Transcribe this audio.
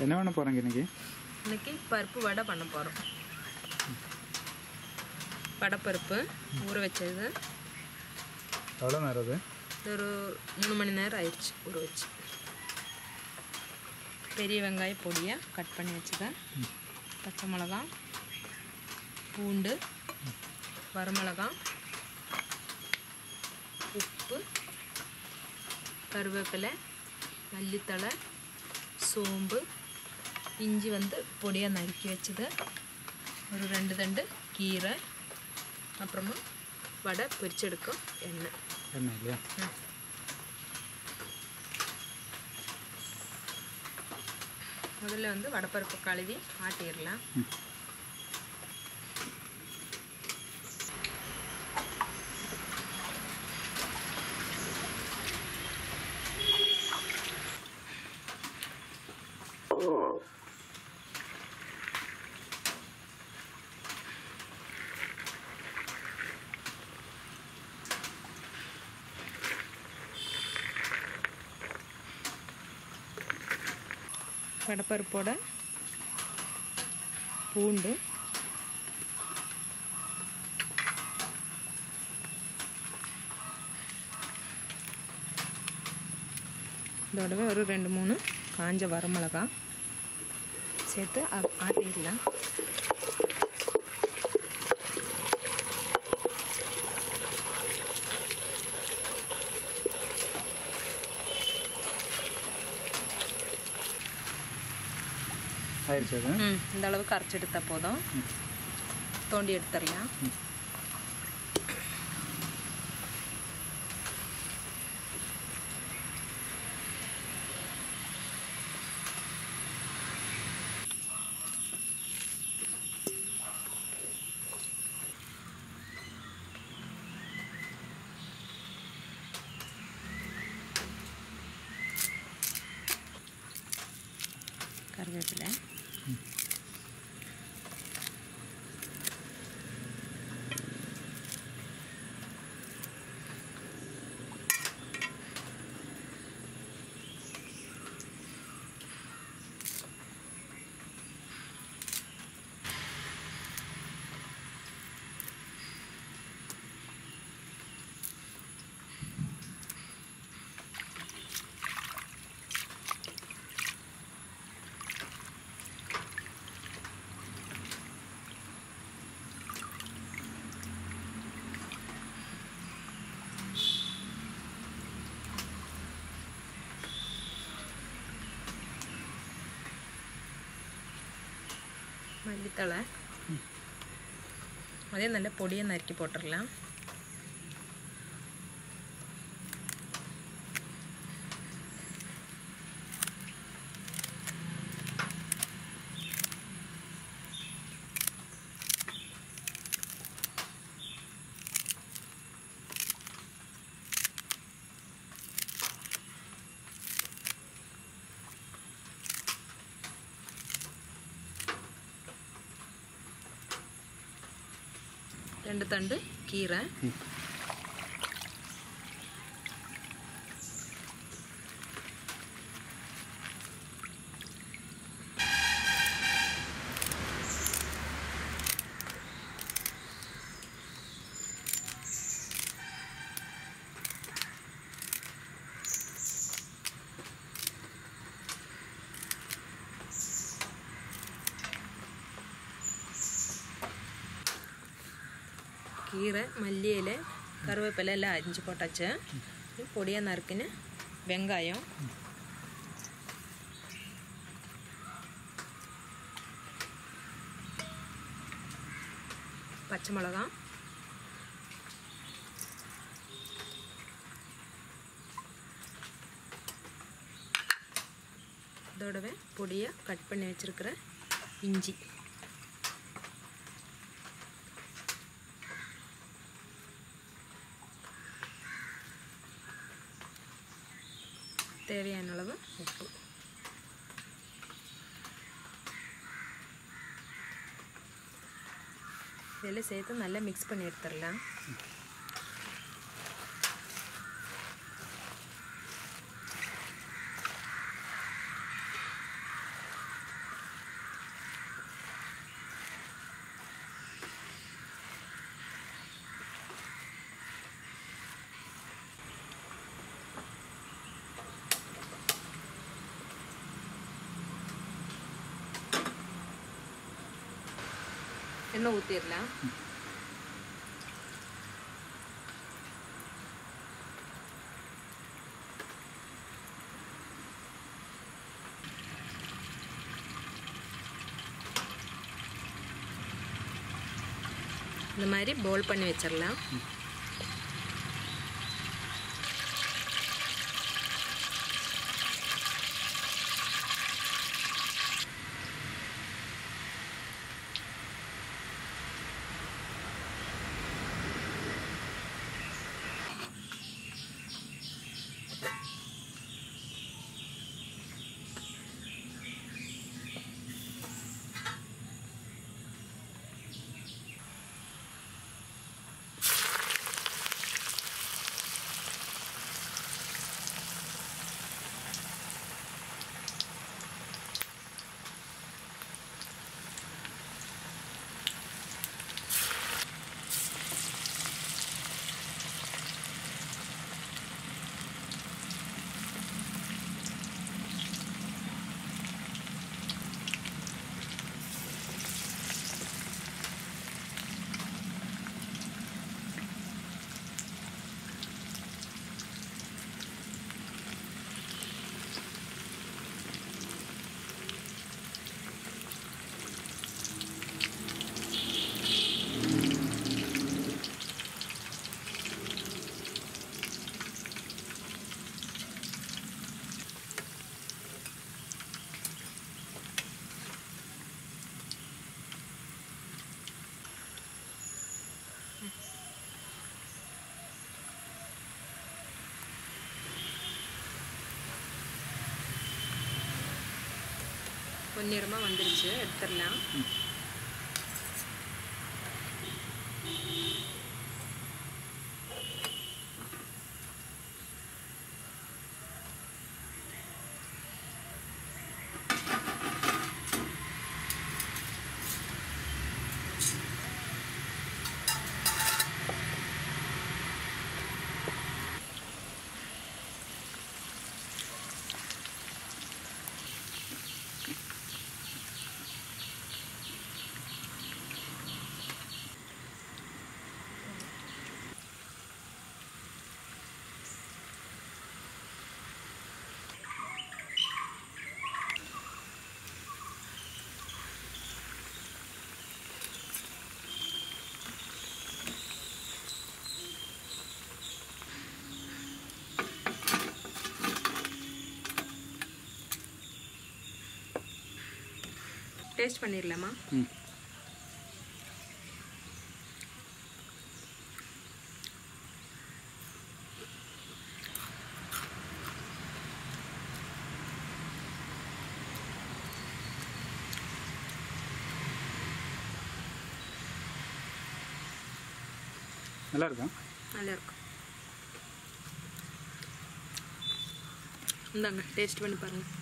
என்ன பண்ண போகிறேங்க இன்னைக்கு? இன்னைக்கு பருப்பு வடை பண்ண போகிறோம் வடைப்பருப்பு ஊற வச்சது. எவ்வளோ நேரம் அது? ஒரு மூணு மணி நேரம் ஆயிடுச்சு ஊற வச்சு. பெரிய வெங்காய பொடியை கட் பண்ணி வச்சுக்கேன் பச்சை மிளகாய் பூண்டு வரமிளகாய் உப்பு கருவேப்பிலை மல்லித்தழை சோம்பு இஞ்சி வந்து பொடியாக நறுக்கி வச்சது. ஒரு ரெண்டு தண்டு கீரை அப்புறமா வடை பொரிச்செடுக்கும் எண்ணெய். என்ன இல்லையா? முதல்ல வந்து வடைப்பருப்பு கழுவி ஆட்டிடலாம். கடப்பருப்போட பூண்டு. இதோடவே ஒரு ரெண்டு மூணு காஞ்ச வரமிளகா சேர்த்து ஆ- ஆட்டிடலாம். ஆயிடுச்சு ம் இந்த அளவுக்கு அரைச்செடுத்தா போதும் தோண்டி எடுத்துடலாம் கருவேப்பிலை Mm-hmm. മല്ലിത്തള. അതേ നല്ല പൊടിയെന്നായിരിക്കും നറുക്കി ரெண்டு தண்டு கீரை. கீரை மல்லி இலை கருவேப்பிலை எல்லாம் அரிஞ்சு போட்டாச்சு. பொடியாக நறுக்குன்னு வெங்காயம். பச்சை மிளகா இதோடவே பொடியாக கட் பண்ணி வச்சுருக்கிற இஞ்சி. தேவையான அளவு உப்பு. இதில் சேர்த்து நல்லா மிக்ஸ் பண்ணி எடுத்துடலாம். எண்ணெய் ஊற்றிடலாம் இந்த மாதிரி போல் பண்ணி வச்சிடலாம். பொன்னிறமாக வந்துருச்சு எடுத்துடலாம் டேஸ்ட் பண்ணிடலாமா நல்லா இருக்கா நல்லா இருக்கும் இந்தாங்க டேஸ்ட் பண்ணி பாருங்கள்